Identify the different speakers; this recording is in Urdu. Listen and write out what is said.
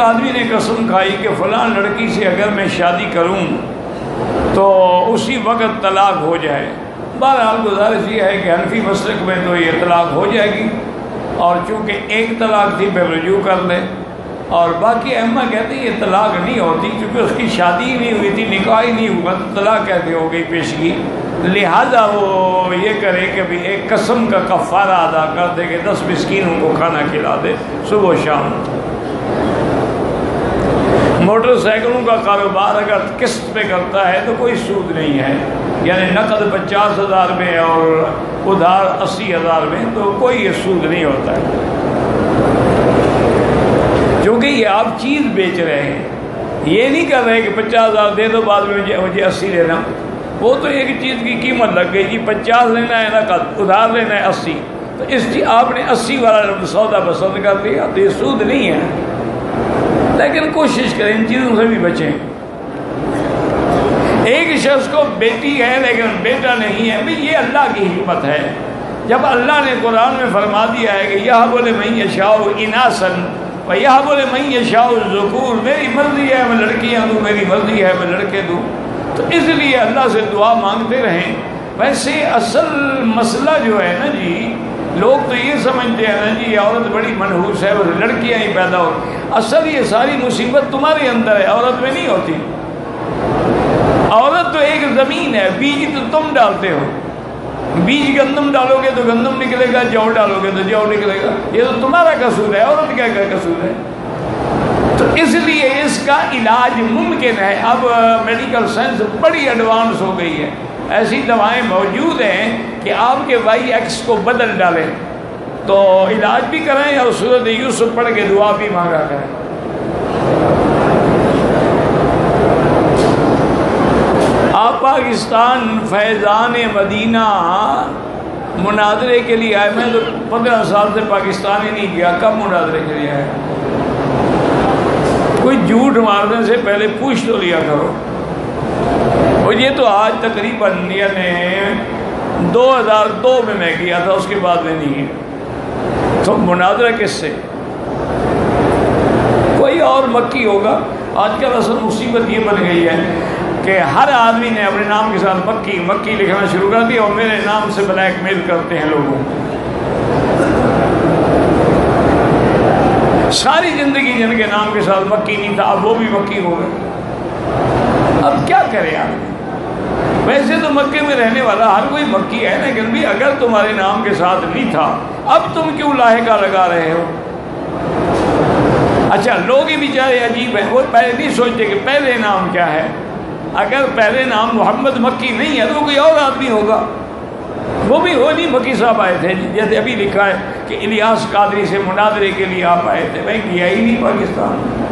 Speaker 1: آدمی نے قسم کھائی کہ فلاں لڑکی سے اگر میں شادی کروں تو اسی وقت طلاق ہو جائے۔ بہرحال گزارش یہ ہے کہ حنفی مسلک میں تو یہ طلاق ہو جائے گی اور چونکہ ایک طلاق تھی پہ رجوع کر لے اور باقی اما کہتے ہیں یہ طلاق نہیں ہوتی کیونکہ اس کی شادی ہی نہیں ہوئی تھی، نکاح ہی نہیں ہوا تو طلاق کہتے ہو گئی پیشگی لہذا وہ یہ کرے کہ بھی ایک قسم کا کفارہ ادا کر دے کہ دس مسکینوں کو کھانا کھلا دے صبح و شام۔ موٹر سائیکلوں کا کاروبار اگر قسط پہ کرتا ہے تو کوئی سود نہیں ہے۔ یعنی نقد پچاس ہزار میں اور ادھار اسی ہزار میں تو کوئی یہ سود نہیں ہوتا ہے۔ کیونکہ یہ آپ چیز بیچ رہے ہیں۔ یہ نہیں کر رہے کہ پچاس ہزار دے دو بعد میں مجھے اسی لینا۔ وہ تو ایک چیز کی قیمت لگ گئی جی۔ پچاس لینا ہے نقد، ادھار لینا ہے اسی۔ تو اس کی آپ نے اسی والا سودا پسند کر دیا تو یہ سود نہیں ہے۔ لیکن کوشش کریں، ان چیزوں سے بھی بچیں۔ ایک شخص کو بیٹی ہے لیکن بیٹا نہیں ہے بھائی یہ اللہ کی حکمت ہے۔ جب اللہ نے قرآن میں فرما دیا ہے کہ یہ بولے میں یشاؤ اناسن و یہ بولے میں یشاؤ ذکور میری مرضی ہے میں لڑکیاں دوں، میری مرضی ہے میں لڑکے دوں۔ تو اس لیے اللہ سے دعا مانگتے رہیں۔ ویسے اصل مسئلہ جو ہے نا جی لوگ تو یہ سمجھتے ہیں نا جی عورت بڑی منحوس ہے بس لڑکیاں ہی پیدا ہو اصل یہ ساری مصیبت تمہارے اندر ہے، عورت میں نہیں ہوتی۔ عورت تو ایک زمین ہے، بیج تو تم ڈالتے ہو۔ بیج گندم ڈالو گے تو گندم نکلے گا، جو ڈالو گے تو جو نکلے گا۔ یہ تو تمہارا قصور ہے، عورت کیا کیا قصور ہے؟ تو اس لیے اس کا علاج ممکن ہے۔ اب میڈیکل سائنس بڑی ایڈوانس ہو گئی ہے۔ ایسی دوائیں موجود ہیں کہ آپ کے وائی ایکس کو بدل ڈالیں تو علاج بھی کریں اور صورت یوسف پڑھ کے دعا بھی مانگا کریں۔ آپ پاکستان فیضان مدینہ مناظرے کے لیے آئے، میں تو پندرہ سال سے پاکستان ہی نہیں گیا کب مناظرے کے لیے آئے۔ کوئی جھوٹ مارنے سے پہلے پوچھ تو لیا کرو۔ اور یہ تو آج تقریباً یعنی دو ہزار دو میں میں گیا تھا، اس کے بعد میں نہیں تو مناظرہ کس سے؟ کوئی اور مکی ہوگا۔ آج کل اصل مصیبت یہ بن گئی ہے کہ ہر آدمی نے اپنے نام کے ساتھ مکی مکی لکھنا شروع کر دیا اور میرے نام سے بلیک میل کرتے ہیں لوگوں۔ ساری زندگی جن کے نام کے ساتھ مکی نہیں تھا، اب وہ بھی مکی ہو گئے۔ اب کیا کرے آدمی؟ ویسے تو مکے میں رہنے والا ہر کوئی مکی ہے لیکن بھی اگر تمہارے نام کے ساتھ نہیں تھا، اب تم کیوں لاہے کا لگا رہے ہو؟ اچھا لوگ ہی بیچارے عجیب ہیں، وہ پہلے نہیں سوچتے کہ پہلے نام کیا ہے۔ اگر پہلے نام محمد مکی نہیں ہے تو کوئی اور آدمی ہوگا۔ وہ بھی وہ نہیں مکی صاحب آئے تھے، جیسے ابھی لکھا ہے کہ الیاس قادری سے مناظرے کے لیے آپ آئے تھے۔ میں گیا ہی نہیں پاکستان۔